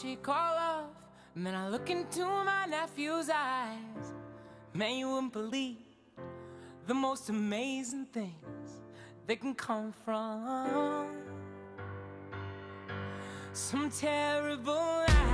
she call off. then I look into my nephew's eyes. Man, you wouldn't believe the most amazing things that can come from some terrible.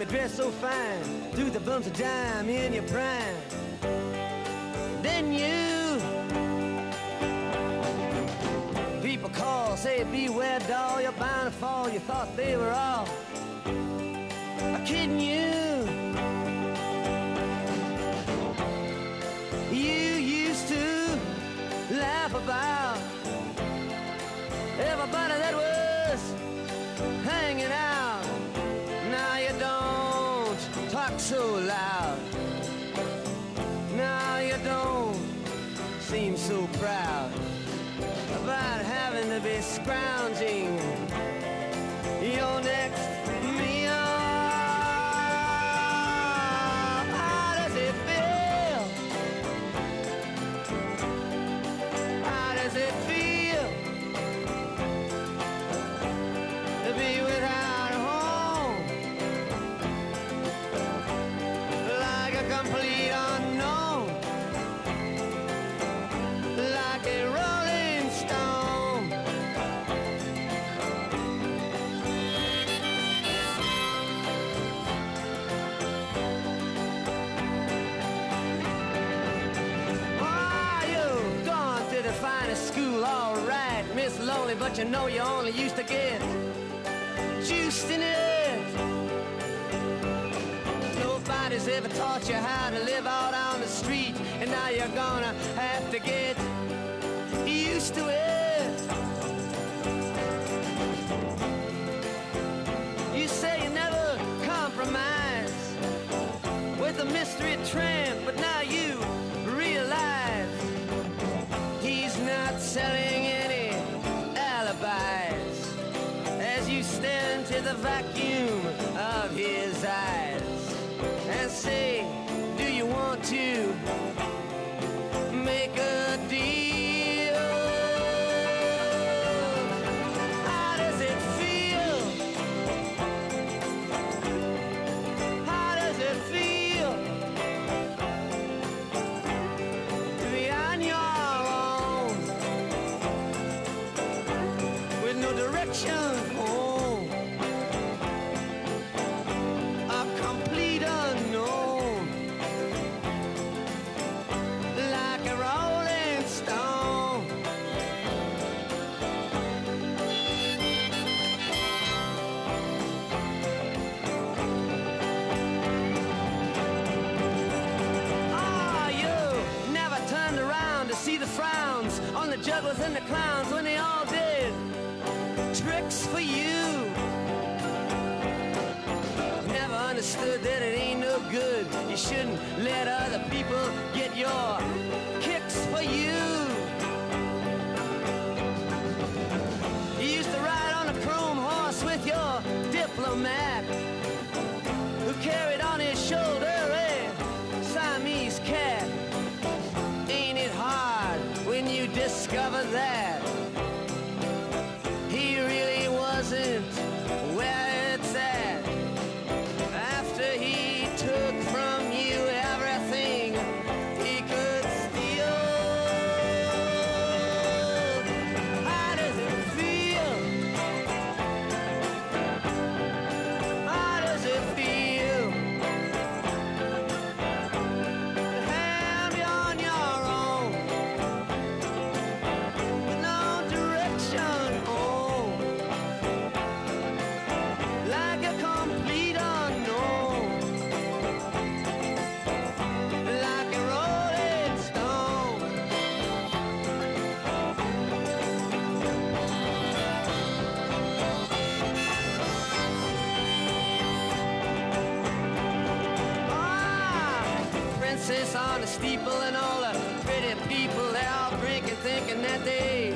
me dressed so fine. Threw the bumps of dime in your prime. Then you People call, say beware doll You're bound to fall, you thought they were all ground. lonely, but you know you only used to get juiced in it. Nobody's ever taught you how to live out on the street, and now you're gonna have to get used to it. You say you never compromise with a mystery trend. the vacuum of his eyes and say the jugglers and the clowns when they all did tricks for you. Never understood that it ain't no good. You shouldn't let other people get your kicks for you. steeple and all the pretty people they're all drinking, thinking that they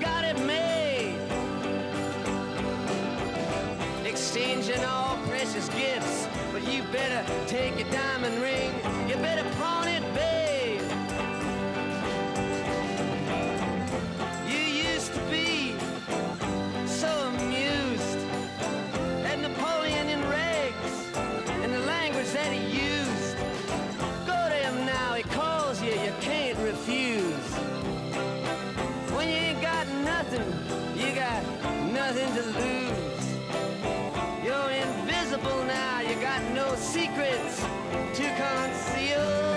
got it made. Exchanging all precious gifts, but you better take your diamond ring, you better pawn it, babe. secrets to conceal.